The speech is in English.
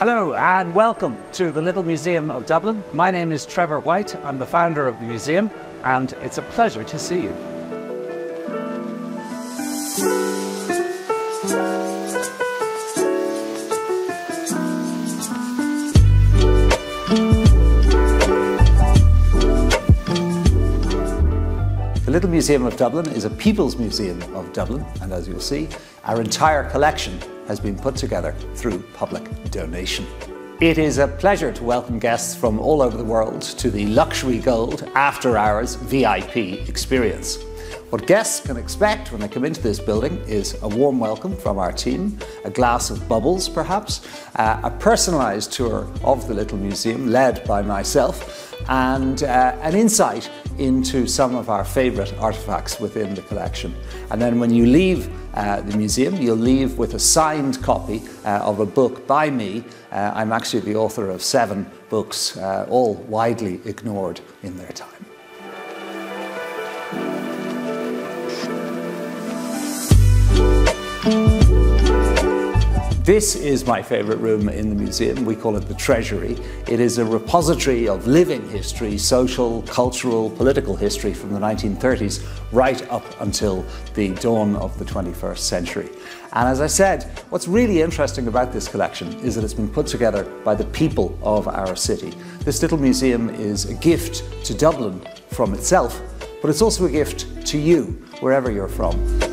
Hello and welcome to the Little Museum of Dublin. My name is Trevor White. I'm the founder of the museum and it's a pleasure to see you. The Little Museum of Dublin is a people's museum of Dublin, and as you'll see, our entire collection has been put together through public donation. It is a pleasure to welcome guests from all over the world to the Luxury Gold After Hours VIP experience. What guests can expect when they come into this building is a warm welcome from our team, a glass of bubbles perhaps, uh, a personalised tour of the Little Museum led by myself, and uh, an insight into some of our favourite artefacts within the collection. And then when you leave uh, the museum, you'll leave with a signed copy uh, of a book by me. Uh, I'm actually the author of seven books, uh, all widely ignored in their time. This is my favourite room in the museum. We call it the Treasury. It is a repository of living history, social, cultural, political history from the 1930s right up until the dawn of the 21st century. And as I said, what's really interesting about this collection is that it's been put together by the people of our city. This little museum is a gift to Dublin from itself, but it's also a gift to you, wherever you're from.